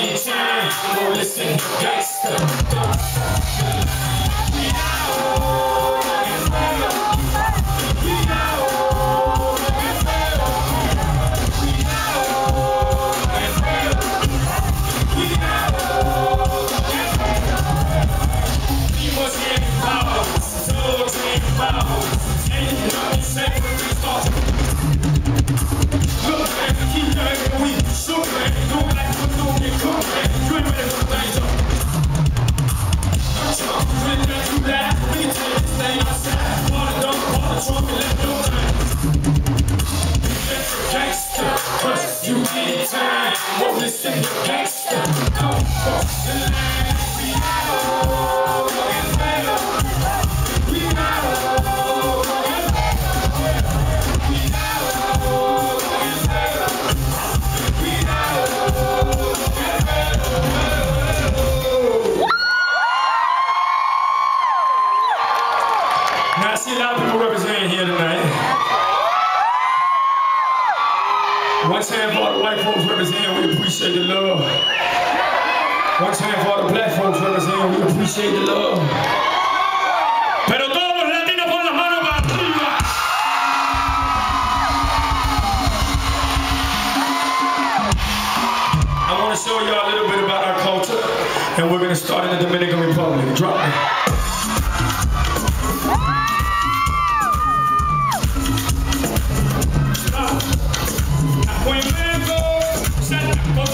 need time. Oh, listen, gangster. Need time. Won't listen to. We. We. We. We see a lot of people One time for all the white folks representing, we appreciate the love. One time for all the black folks representing, we appreciate the love. Show y'all a little bit about our culture, and we're to start in the Dominican Republic. Drop it. Acuimengo, Santa